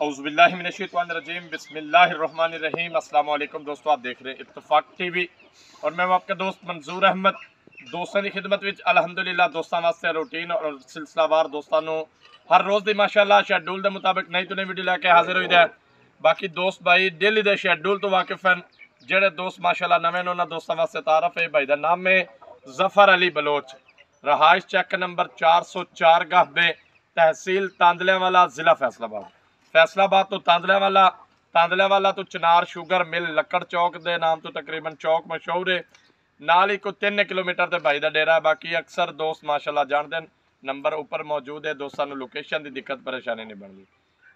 اعوذ باللہ من الشیطان الرجیم، بسم اللہ الرحمن الرحیم، السلام علیکم دوستو، آپ دیکھ رہے ہیں اتفاق ٹی وی، اور میں آپ کے دوست منظور احمد دوستان کی خدمت وچ الحمدللہ دوستان واسطے روٹین اور سلسلہ وار دوستوں ہر روز دی ماشاءاللہ شیڈول دے مطابق نئی تو نئی ویڈیو لے کے حاضر ہوئی دے۔ باقی دوست بھائی ڈیلی دے شیڈول تو واقف ہیں، جڑے دوست ماشاءاللہ نویں انہوں نے دوستوں واسطے تعارف ہے بھائی کا نام ہے ظفر علی بلوچ، رہائش چیک نمبر چار سو چار گاہ بے تحصیل تاندلے والا ضلع فیصلہ باد ਫੈਸਲਾਬਾਦ ਤੋਂ ਤਾਂਦਲਿਆਂ ਵਾਲਾ ਤੋਂ ਚਨਾਰ ਸ਼ੂਗਰ ਮਿਲ ਲੱਕੜ ਚੌਕ ਦੇ ਨਾਮ ਤੋਂ ਤਕਰੀਬਨ ਚੌਕ ਮਸ਼ਹੂਰ ਹੈ ਨਾਲ ਹੀ ਕੋ 3 ਕਿਲੋਮੀਟਰ ਤੇ ਭਾਈ ਦਾ ਡੇਰਾ ਬਾਕੀ ਅਕਸਰ ਦੋਸਤ ਮਾਸ਼ਾਅੱਲਾ ਜਾਣਦੇ ਨੇ ਨੰਬਰ ਉੱਪਰ ਮੌਜੂਦ ਹੈ ਦੋਸਤਾਂ ਨੂੰ ਲੋਕੇਸ਼ਨ ਦੀ ਦਿੱਕਤ, ਪਰੇਸ਼ਾਨੀ ਨਹੀਂ ਬਣਦੀ।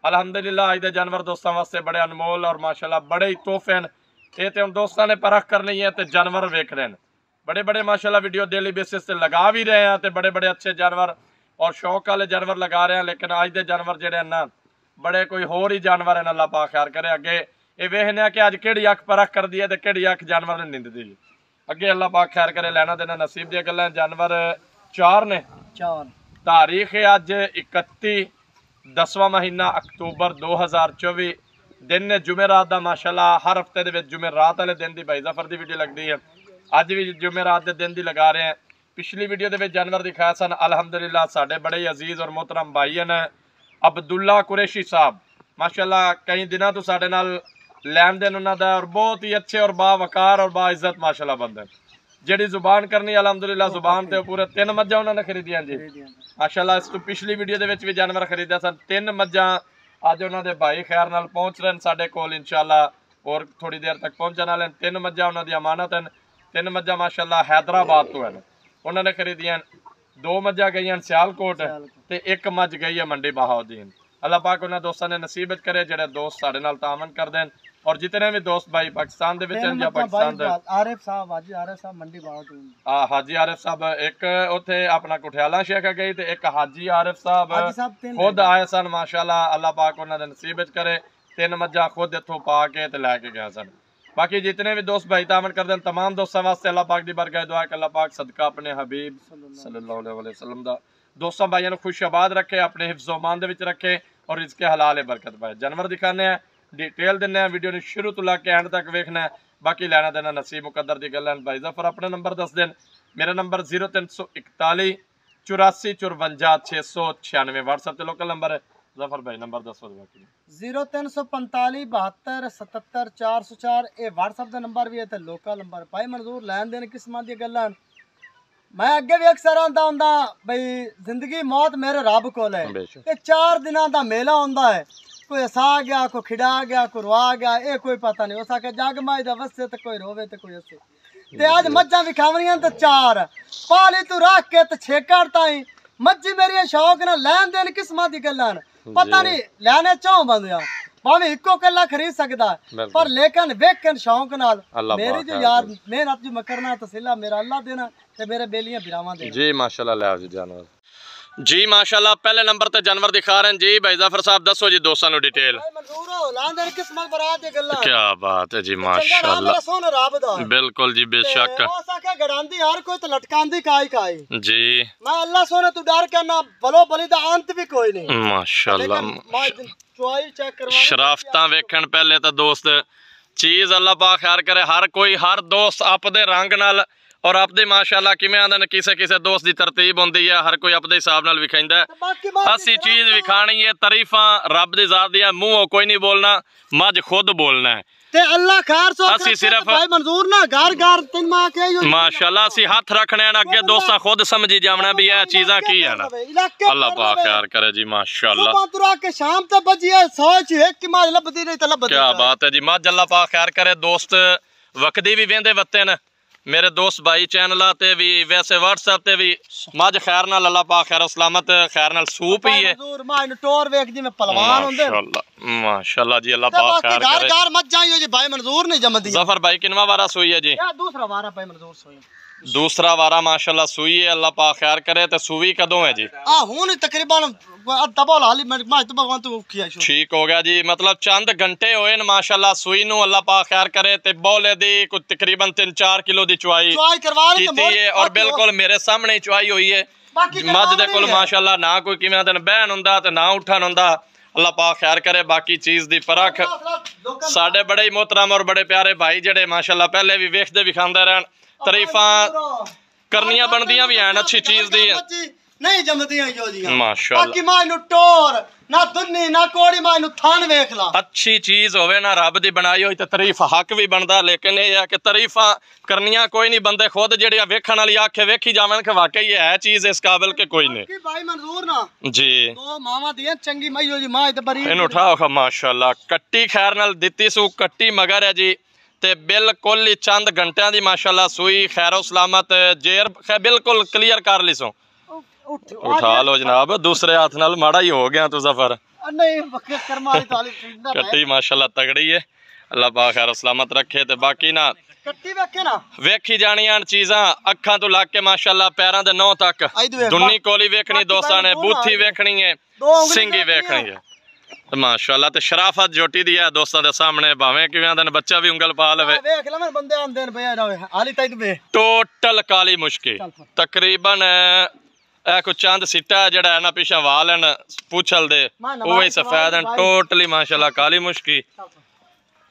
ਅਲਹਮਦੁਲਿਲਾ, ਅੱਜ ਦੇ ਜਾਨਵਰ ਦੋਸਤਾਂ ਵਾਸਤੇ ਬੜੇ ਅਨਮੋਲ ਔਰ ਮਾਸ਼ਾਅੱਲਾ ਬੜੇ ਹੀ ਤੋਹਫੇ ਹਨ। ਇਹ ਤੇ ਹੁਣ ਦੋਸਤਾਂ ਨੇ ਪਰਖ ਕਰਨੀ ਹੈ ਤੇ ਜਾਨਵਰ ਵੇਖ ਰਹੇ ਨੇ ਬੜੇ ਬੜੇ ਮਾਸ਼ਾਅੱਲਾ ਵੀਡੀਓ ਡੇਲੀ ਬੇਸਿਸ ਤੇ ਲਗਾ ਵੀ ਰਹੇ ਆ ਤੇ ਬੜੇ ਬੜੇ ਅੱਛੇ ਜਾਨਵਰ ਔਰ ਸ਼ੌਕ ਵਾਲੇ ਜਾਨਵਰ ਲਗਾ ਰਹੇ ਆ, ਲੇਕਿਨ ਅੱਜ ਦੇ ਜਾਨਵਰ ਜਿਹੜੇ ਹਨ ਨਾ ਬੜੇ ਕੋਈ ਹੋਰ ਹੀ ਜਾਨਵਰ ਹਨ ਅੱਲਾਹ ਪਾਕ ਖੈਰ ਕਰੇ। ਅੱਗੇ ਇਹ ਵੇਖਨੇ ਆ ਕਿ ਅੱਜ ਕਿਹੜੀ ਅੱਖ ਪਰਖ ਕਰਦੀ ਹੈ ਤੇ ਕਿਹੜੀ ਅੱਖ ਜਾਨਵਰ ਨੂੰ ਨਿੰਦਦੀ ਹੈ ਅੱਗੇ ਅੱਲਾਹ ਪਾਕ ਖੈਰ ਕਰੇ ਲੈਣਾ ਦੇਣਾ ਨਸੀਬ ਦੀਆਂ ਗੱਲਾਂ ਜਾਨਵਰ ਚਾਰ ਨੇ। ਚਾਰ। ਤਾਰੀਖ ਹੈ ਅੱਜ 31 10ਵਾਂ ਮਹੀਨਾ ਅਕਤੂਬਰ 2024 ਦਿਨ ਨੇ ਜੁਮੇਰਾਤ ਦਾ ਮਾਸ਼ਾਅੱਲਾ ਹਰ ਹਫ਼ਤੇ ਦੇ ਵਿੱਚ ਜੁਮੇਰਾਤ ਵਾਲੇ ਦਿਨ ਦੀ ਭਾਈ ਜ਼ਫਰ ਦੀ ਵੀਡੀਓ ਲੱਗਦੀ ਹੈ। ਅੱਜ ਵੀ ਜੁਮੇਰਾਤ ਦੇ ਦਿਨ ਦੀ ਲਗਾ ਰਹੇ ਹਾਂ। ਪਿਛਲੀ ਵੀਡੀਓ ਦੇ ਵਿੱਚ ਜਾਨਵਰ ਦਿਖਾਇਆ ਸਨ। ਅਲਹਮਦੁਲਿਲਾ ਸਾਡੇ ਬੜੇ ਅਜ਼ੀਜ਼ ਔਰ ਮੁਹਤਰਮ ਭਾਈ ਹਨ। ਅਬਦੁੱਲਾ ਕੁਰੈਸ਼ੀ ਸਾਹਿਬ। ਮਾਸ਼ਾਅੱਲਾ ਕਈ ਦਿਨਾਂ ਤੋਂ ਸਾਡੇ ਨਾਲ ਲੈਣ ਦੇਣ ਉਹਨਾਂ ਦਾ ਔਰ ਬਹੁਤ ਹੀ ਅੱਛੇ ਔਰ ਬਾਵਕਾਰ ਔਰ ਬਾਇਜ਼ਤ ਮਾਸ਼ਾਅੱਲਾ ਬੰਦੇ ਜਿਹੜੀ ਜ਼ੁਬਾਨ ਕਰਨੀ ਅਲਹਮਦੁਲਿਲਾ ਜ਼ੁਬਾਨ ਤੇ ਪੂਰੇ ਤਿੰਨ ਮੱਝਾਂ ਉਹਨਾਂ ਨੇ ਖਰੀਦੀਆਂ ਜੀ। ਮਾਸ਼ਾਅੱਲਾ ਇਸ ਤੋਂ ਪਿਛਲੀ ਵੀਡੀਓ ਦੇ ਵਿੱਚ ਵੀ ਜਾਨਵਰ ਖਰੀਦਿਆ ਸਨ। ਤਿੰਨ ਮੱਝਾਂ ਅੱਜ ਉਹਨਾਂ ਦੇ ਭਾਈ ਖੈਰ ਨਾਲ ਪਹੁੰਚ ਰਹੇ ਸਾਡੇ ਕੋਲ ਇਨਸ਼ਾਅੱਲਾ ਔਰ ਥੋੜੀ ਦੇਰ ਤੱਕ ਪਹੁੰਚਣ ਵਾਲੇ ਤਿੰਨ ਮੱਝਾਂ ਉਹਨਾਂ ਦੀ ਅਮਾਨਤ ਹਨ। ਤਿੰਨ ਮੱਝਾਂ ਮਾਸ਼ਾਅੱਲਾ ਹੈਦਰਾਬਾਦ ਤੋਂ ਹਨ। ਉਹਨਾਂ ਨੇ ਖਰੀਦੀਆਂ ਦੋ ਮੱਝਾਂ ਗਈਆਂ ਸਿਆਲਕੋਟ ਤੇ ਇੱਕ ਮੱਝ ਗਈ ਹੈ ਮੰਡੀ ਬਹਾਉਦੀਨ। ਅੱਲਾਹ ਪਾਕ ਉਹਨਾਂ ਦੋਸਤਾਂ ਨੇ ਨਸੀਬਤ ਕਰੇ ਜਿਹੜੇ ਦੋਸਤ ਸਾਡੇ ਨਾਲ ਤਾਮਨ ਕਰਦੇ ਨੇ ਔਰ ਜਿਤਨੇ ਵੀ ਦੋਸਤ ਭਾਈ ਪਾਕਿਸਤਾਨ ਦੇ ਵਿੱਚ ਹਨ ਜਾਂ ਪਾਕਿਸਤਾਨ ਦੇ ਆਰਿਫ ਸਾਹਿਬ ਅੱਜ ਆਰਿਫ ਸਾਹਿਬ ਮੰਡੀ ਬਾਹਰ ਤੋਂ ਆ ਹਾਜੀ ਆਰਿਫ ਸਾਹਿਬ ਇੱਕ ਉੱਥੇ ਆਪਣਾ ਕੁਠਿਆਲਾ ਸ਼ੇਖ ਗਈ ਤੇ ਇੱਕ ਹਾਜੀ ਆਰਿਫ ਸਾਹਿਬ ਹਾਜੀ ਸਾਹਿਬ ਤਿੰਨ ਖੁਦ ਆਏ ਸਨ ਮਾਸ਼ਾਅੱਲਾ ਅੱਲਾਹ ਪਾਕ ਉਹਨਾਂ ਦੇ ਨਸੀਬ ਵਿੱਚ ਕਰੇ। ਤਿੰਨ ਮੱਝਾਂ ਖੁਦ ਇੱਥੋਂ ਪਾ ਕੇ ਤੇ बाकी जितने भी दोस्त भाई तामन कर दें तमाम दोस्तों वास्ते अल्लाह पाक की बरगाह दुआ के अल्लाह पाक सदका अपने हबीब सल्लल्लाहु अलैहि वसल्लम दा ਦੋਸਤਾਂ ਭਾਈਆਂ ਨੂੰ ਖੁਸ਼ਾਬਾਦ ਰੱਖੇ, ਆਪਣੇ ਹਿਫਜ਼ੋਮਾਨ ਦੇ ਵਿੱਚ ਰੱਖੇ ਔਰ ਇਸਕੇ ਹਲਾਲ ਹੈ ਬਰਕਤ ਪਾਏ। ਜਾਨਵਰ ਦਿਖਾਣੇ ਆ ਡਿਟੇਲ ਦਿੰਨੇ ਆ ਵੀਡੀਓ ਨੂੰ ਸ਼ੁਰੂ ਤੋਂ ਲੈ ਕੇ ਐਂਡ ਤੱਕ ਵੇਖਣਾ ਬਾਕੀ ਲੈਣਾ ਦੇਣਾ ਨਸੀਬ ਮੁਕੱਦਰ ਦੀ ਗੱਲਾਂ ਭਾਈ ਜ਼ਫਰ ਆਪਣਾ ਨੰਬਰ ਦੱਸ ਦੇਣ। ਮੇਰਾ ਨੰਬਰ 03414484696 WhatsApp ਤੇ ਲੋਕਲ ਨੰਬਰ ਹੈ। ਜ਼ਫਰ ਭਾਈ ਨੰਬਰ ਦੱਸੋ ਜੀ ਬਾਕੀ 0345 72 77 404 ਇਹ WhatsApp ਦਾ ਨੰਬਰ ਵੀ ਹੈ ਤੇ ਲੋਕਲ ਨੰਬਰ ਭਾਈ ਮਨਜ਼ੂਰ ਲੈਣ ਦੇਣ ਕਿਸਮਾਂ ਦੀਆਂ ਗੱਲਾਂ ਮੈਂ ਅੱਗੇ ਵੀ ਅਕਸਰ ਆਂਦਾ ਹੁੰਦਾ ਬਈ ਜ਼ਿੰਦਗੀ ਮੌਤ ਮੇਰੇ ਰੱਬ ਕੋਲ ਹੈ ਇਹ ਚਾਰ ਦਿਨਾਂ ਦਾ ਮੇਲਾ ਹੁੰਦਾ ਹੈ ਕੋਈ ਹਸਾ ਗਿਆ ਕੋਈ ਖਿਡਾ ਗਿਆ ਕੋਈ ਰਵਾ ਗਿਆ ਇਹ ਕੋਈ ਪਤਾ ਨਹੀਂ ਉਸ ਆਕੇ ਜਗ ਮਾਈ ਦਾ ਵਸੇ ਤੇ ਕੋਈ ਰੋਵੇ ਤੇ ਕੋਈ ਹੱਸੇ ਤੇ ਅੱਜ ਮੱਝਾਂ ਵਿਖਾਵਣੀਆਂ ਤੇ ਚਾਰ ਪਾਲੀ ਤੂੰ ਰੱਖ ਕੇ ਤੇ ਛੇਕੜ ਤਾਈ ਮੱਝੀ ਮੇਰੀ ਸ਼ੌਕ ਨਾਲ ਲੈਣ ਦੇਣ ਕਿਸਮਾਂ ਦੀ ਗੱਲਾਂ ਨੇ। ਪਤਾ ਨਹੀਂ ਲੈਣੇ ਚਾਹ ਬੰਦਿਆ। ਭਾਵੇਂ ਇੱਕੋ ਕੱਲਾ ਖਰੀਦ ਸਕਦਾ। ਪਰ ਲੇਕਿਨ ਵੇਖਣ ਸ਼ੌਕ ਨਾਲ ਮੇਰੀ ਜੋ ਯਾਰ ਮਿਹਨਤ ਜੋ ਮਕਰਨਾ ਤਸਿਲਾ ਮੇਰਾ ਅੱਲਾਹ ਦੇਣਾ ਤੇ ਮੇਰੇ ਬੇਲੀਆਂ ਬਿਰਾਵਾਂ ਦੇਣਾ। ਜੀ ਮਾਸ਼ਾਅੱਲਾ ਲੈ ਆਓ ਜੀ ਜਾਨਵਰ। ਜੀ ਮਾਸ਼ਾਅੱਲਾ ਪਹਿਲੇ ਨੰਬਰ ਤੇ ਜਾਨਵਰ ਦਿਖਾ ਰਹੇ ਜੀ ਭਾਈ ਜ਼ਫਰ ਸਾਹਿਬ ਦੱਸੋ ਜੀ ਦੋਸਤਾਂ ਨੂੰ ਡਿਟੇਲ ਕੀ ਬਾਤ ਹੈ ਜੀ ਮਾਸ਼ਾਅੱਲਾ। ਬਿਲਕੁਲ ਜੀ ਬੇਸ਼ੱਕ। ਤੇ ਉਹ ਸਾਕੇ ਗੜਾਂਦੀ ਹਰ ਕੋਈ ਤੇ ਲਟਕਾਂਦੀ ਕਾਈ ਕਾਈ ਜੀ। ਮੈਂ ਅੱਲਾਹ ਸੋਹਣੇ ਤੂੰ ਡਰ ਕੇ ਨਾ? ਬਲੋ ਬਲੀ ਦਾ ਅੰਤ ਵੀ ਕੋਈ ਨਹੀਂ। ਮਾਸ਼ਾਅੱਲਾ। ਲੇਕਿਨ ਮੈਂ ਚੁਆਈ ਚੈੱਕ ਕਰਵਾ ਸ਼ਰਾਫਤਾਂ ਵੇਖਣ ਪਹਿਲੇ ਤਾਂ ਦੋਸਤ ਚੀਜ਼ ਅੱਲਾਹ ਪਾਕ ਖੈਰ ਕਰੇ ਹਰ ਕੋਈ ਹਰ ਦੋਸਤ ਆਪਦੇ ਰੰਗ ਨਾਲ ਔਰ ਆਪਦੇ ਮਾਸ਼ਾਅੱਲਾ ਕਿਵੇਂ ਆਂਦੇ ਨੇ ਕਿਸੇ ਕਿਸੇ ਦੋਸਤ ਦੀ ਤਰਤੀਬ ਹੁੰਦੀ ਹੈ ਹਰ ਕੋਈ ਆਪਦੇ ਹਿਸਾਬ ਨਾਲ ਬਾਤ ਅਸੀਂ ਚੀਜ਼ ਵਿਖਾਣੀ ਹੈ ਤਾਰੀਫਾਂ ਰੱਬ ਦੀ ਜ਼ਾਤ ਦੀਆਂ ਮੂੰਹੋਂ ਕੋਈ ਨਹੀਂ ਬੋਲਣਾ ਮੱਝ ਖੁਦ ਬੋਲਣਾ ਹੈ। ਤੇ ਅੱਲਾਹ ਖੈਰ ਸੋ ਅਸੀਂ ਸਿਰਫ- ਭਾਈ ਮਨਜ਼ੂਰ ਨਾ ਘਰ ਘਰ ਤਿੰਨ ਮਾਂ ਕੇ ਮਾਸ਼ਾਅੱਲਾ ਅਸੀਂ ਹੱਥ ਰੱਖਣੇ ਨੇ ਅੱਗੇ ਦੋਸਤਾਂ ਖੁਦ ਸਮਝੀ ਜਾਵਣਾ ਵੀ ਇਹ ਚੀਜ਼ਾਂ ਕੀ ਹਨ। ਅੱਲਾਹ ਪਾਕ ਖੈਰ ਕਰੇ ਜੀ ਮਾਸ਼ਾਅੱਲਾ। ਸੁਬਹ ਤੁਰਾ ਕੇ ਸ਼ਾਮ ਤੇ ਬਜੀ ਹੈ ਸੋਚ ਇੱਕ ਕਿ ਮਾਂ ਲੱਭਦੀ ਨਹੀਂ ਤਾਂ ਲੱਭਦੀ ਕੀ ਬਾਤ ਹੈ ਜੀ ਮੱਝ ਅੱਲਾਹ ਪਾਕ ਖੈਰ ਕਰੇ ਦੋਸਤ ਵਕਦੀ ਵੀ ਵੇਂਦੇ ਵੱਤੇ ਨੇ। ਮੇਰੇ ਦੋਸਤ ਭਾਈ ਚੈਨਲਾਂ ਤੇ ਵੀ ਵੈਸੇ WhatsApp ਤੇ ਵੀ ਮੱਝ ਖੈਰ ਨਾਲ ਅੱਲਾਹ ਪਾਕ ਖੈਰ ਸਲਾਮਤ ਖੈਰ ਨਾਲ ਸੂਪ ਹੀ ਹੈ ਮਨਜ਼ੂਰ ਮਾਂ ਨੂੰ ਟੋਰ ਵੇਖ ਜਿਵੇਂ ਪਹਿਲਵਾਨ ਹੁੰਦੇ ਨੇ। ਮਾਸ਼ਾਅੱਲਾ ਮਾਸ਼ਾਅੱਲਾ ਜੀ ਅੱਲਾਹ ਤੇ ਪਾਕ ਬਾਕੀ ਖੈਰ ਘਰ ਕਰੇ ਘਰ ਮੱਝਾਂ ਹੀ ਹੋ ਜੀ ਭਾਈ ਮਨਜ਼ੂਰ ਨਹੀਂ ਜੰਮਦੀ ਜ਼ਫਰ ਭਾਈ ਕਿੰਨਵਾ ਵਾਰਾ ਸੂਈ ਹੈ ਜੀ ਇਹ ਦੂਸਰਾ ਵਾਰਾ ਭਾਈ ਮਨਜ਼ੂਰ ਸੋਈ ਦੂਸਰਾ ਵਾਰਾ ਮਾਸ਼ਾਅੱਲਾ ਸੂਈ ਹੈ ਅੱਲਾਹ ਪਾਕ ਖੈਰ ਕਰੇ ਤੇ ਸੂਈ ਕਦੋਂ ਹੈ ਜੀ? ਆ ਹੁਣ ਤਕਰੀਬਨ ਅੱਧਾ ਬੋਲ ਹਾਲੀ ਮੈਂ ਭਗਵਾਨ ਤੋਂ ਕੀ ਆਸ਼ੂ ਠੀਕ ਹੋ ਗਿਆ ਜੀ ਮਤਲਬ ਚੰਦ ਘੰਟੇ ਹੋਏ ਨੇ ਮਾਸ਼ਾਅੱਲਾ ਸੂਈ ਨੂੰ ਅੱਲਾਹ ਪਾਕ ਖੈਰ ਕਰੇ ਤੇ ਬੋਲੇ ਦੀ ਕੋਈ ਤਕਰੀਬਨ 3-4 ਕਿਲੋ ਦੀ ਚੁਆਈ ਚੁਆਈ ਕਰਵਾ ਲਈ ਕੀਤੀ ਹੈ ਔਰ ਬਿਲਕੁਲ ਮੇਰੇ ਸਾਹਮਣੇ ਚੁਆਈ ਹੋਈ ਹੈ। ਮੱਝ ਦੇ ਕੋਲ ਲਈ। ਮਾਸ਼ਾਅੱਲਾ ਨਾ ਕੋਈ ਕਿਵੇਂ ਦਿਨ ਬਹਿਣ ਹੁੰਦਾ ਤੇ ਨਾ ਉੱਠਣ ਹੁੰਦਾ ਅੱਲਾਹ ਪਾਕ ਖੈਰ ਕਰੇ ਬਾਕੀ ਚੀਜ਼ ਦੀ ਪਰਖ। ਸਾਡੇ ਬੜੇ ਹੀ ਮੁਹਤਰਮ ਔਰ ਬੜੇ ਪਿਆਰੇ ਭਾਈ ਜਿਹੜੇ ਮਾਸ਼ਾਅੱਲਾ ਪਹਿਲੇ ਵੀ ਵੇਖਦੇ ਵਿਖਾਉਂਦੇ ਰਹਿਣ। ਤਾਰੀਫਾਂ ਕਰਨੀਆਂ ਬਣਦੀਆਂ ਵੀ ਹਨ ਅੱਛੀ ਚੀਜ਼ ਦੀ ਨਹੀਂ ਜੰਮਦੀਆਂ ਜੋ ਜੀਆਂ। ਮਾਸ਼ਾਅੱਲਾ। ਬਾਕੀ ਮਾਂ ਨੂੰ ਟੋਰ ਨਾ ਦੁੰਨੀ ਨਾ ਕੋੜੀ ਮਾਂ ਨੂੰ ਥਾਨ ਵੇਖ ਲਾ। ਅੱਛੀ ਚੀਜ਼ ਹੋਵੇ ਨਾ ਰੱਬ ਦੀ ਬਣਾਈ ਹੋਈ ਤੇ ਤਾਰੀਫ ਹੱਕ ਵੀ ਬਣਦਾ ਲੇਕਿਨ ਇਹ ਹੈ ਕਿ ਤਾਰੀਫਾਂ ਕਰਨੀਆਂ ਕੋਈ ਨਹੀਂ ਬੰਦੇ ਖੁਦ ਜਿਹੜੀਆਂ ਵੇਖਣ ਵਾਲੀ ਆਖੇ ਵੇਖੀ ਜਾਵਣ ਕਿ ਵਾਕਈ ਇਹ ਹੈ ਚੀਜ਼ ਇਸ ਕਾਬਿਲ ਕਿ ਕੋਈ ਨਹੀਂ। ਭਾਈ ਮਨਜ਼ੂਰ ਨਾ। ਜੀ। ਦੋ ਮਾਵਾਂ ਦੀਆਂ ਚੰਗੀ ਮਾਈ ਹੋ ਜੀ ਮਾਂ ਤੇ ਬਰੀ ਇਹਨੂੰ ਉਠਾਓ ਖਾ ਮਾਸ਼ਾਅੱਲਾ। ਕੱਟੀ ਖੈਰ ਨਾਲ ਦਿੱਤੀ ਸੂ ਕੱਟੀ ਮਗਰ ਹੈ ਜੀ। ਤੇ ਬਿਲਕੁਲ ਹੀ ਚੰਦ ਘੰਟਿਆਂ ਦੀ ਮਾਸ਼ਾਅੱਲਾ ਸੂਈ ਖੈਰੋ ਸਲਾਮਤ ਜੇਰ ਬਿਲਕੁਲ ਕਲੀਅਰ ਕਰ ਲਈ ਸੋ। ਉੱਠ ਲਓ ਜਨਾਬ ਦੂਸਰੇ ਹੱਥ ਨਾਲ ਮਾੜਾ ਹੀ ਹੋ ਗਿਆ ਤੂੰ ਜ਼ਫਰ ਨਹੀਂ ਬੱਕੇ ਕਰਮਾਂ ਵਾਲੀ ਤਾਲੀ ਠੀਕ ਕੱਟੀ ਮਾਸ਼ਾਅੱਲਾ ਤਗੜੀ ਹੈ ਅੱਲਾਹ ਪਾਕ ਖੈਰ ਸਲਾਮਤ ਰੱਖੇ ਤੇ ਬਾਕੀ ਨਾ ਕੱਟੀ ਵੇਖੇ ਨਾ। ਵੇਖੀ ਜਾਣੀਆਂ ਚੀਜ਼ਾਂ ਅੱਖਾਂ ਤੋਂ ਲੱਗ ਕੇ ਮਾਸ਼ਾਅੱਲਾ ਪੈਰਾਂ ਦੇ ਨੌ ਤੱਕ। ਦੁੰਨੀ ਕੋਲੀ ਵੇਖਣੀ ਦੋਸਤਾਂ ਨੇ ਬੂਥੀ। ਵੇਖਣੀ ਹੈ ਸਿੰਗੀ ਵੇਖਣੀ ਹੈ ਤੇ ਮਾਸ਼ਾਅੱਲਾ ਤੇ ਸ਼ਰਾਫਤ ਜੋਟੀ ਦੀ ਹੈ ਦੋਸਤਾਂ ਦੇ ਸਾਹਮਣੇ ਭਾਵੇਂ ਕਿਵੇਂ ਨੇ ਬੱਚਾ ਵੀ ਉਂਗਲ ਪਾ ਲਵੇ। ਵੇਖ ਲੈ ਮੈਂ ਬੰਦੇ ਆਂਦੇ ਨੇ ਬਿਆ ਰਵੇ ਹਾਲੀ ਤਾਈ ਵੇ ਟੋਟਲ ਕਾਲੀ ਮੁਸ਼ਕੀ। ਤਕਰੀਬਨ ਇਹ ਕੋ ਚੰਦ ਸਿੱਟਾ ਜਿਹੜਾ ਹੈ ਨਾ ਪਿਛਾ ਵਾਲ ਹਨ ਪੁੱਛਲ ਦੇ ਉਹ ਹੀ ਸਫੈਦ ਹਨ। ਟੋਟਲੀ ਮਾਸ਼ਾਅੱਲਾ ਕਾਲੀ ਮੁਸ਼ਕੀ